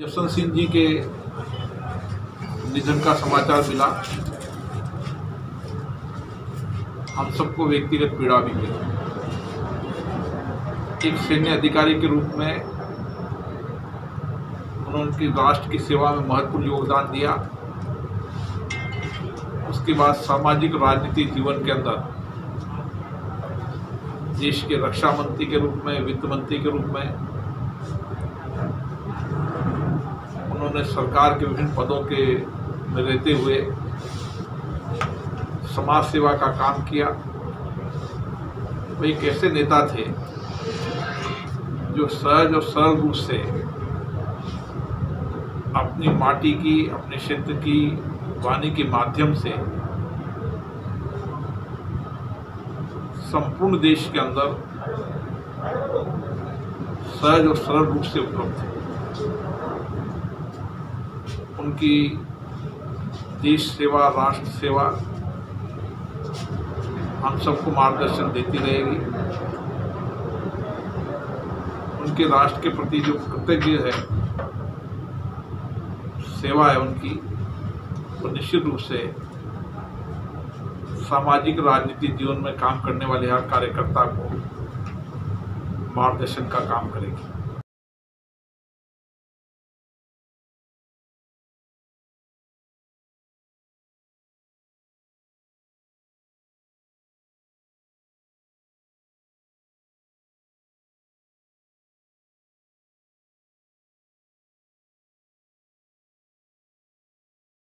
जसवंत सिंह जी के निधन का समाचार मिला। हम सबको व्यक्तिगत पीड़ा भी मिली एक सैन्य अधिकारी के रूप में उन्होंने राष्ट्र की सेवा में महत्वपूर्ण योगदान दिया। उसके बाद सामाजिक राजनीतिक जीवन के अंदर, देश के रक्षा मंत्री के रूप में, वित्त मंत्री के रूप में उन्होंने सरकार के विभिन्न पदों के में रहते हुए समाज सेवा का काम किया। वो एक ऐसे नेता थे जो सहज और सरल रूप से अपनी माटी की, अपने क्षेत्र की वाणी के माध्यम से संपूर्ण देश के अंदर सहज और सरल रूप से उपलब्ध थे। उनकी देश सेवा, राष्ट्र सेवा हम सबको मार्गदर्शन देती रहेगी। उनके राष्ट्र के प्रति जो कृतज्ञ है, सेवा है उनकी, वो निश्चित रूप से सामाजिक राजनीतिक जीवन में काम करने वाले हर कार्यकर्ता को मार्गदर्शन का काम करेगी।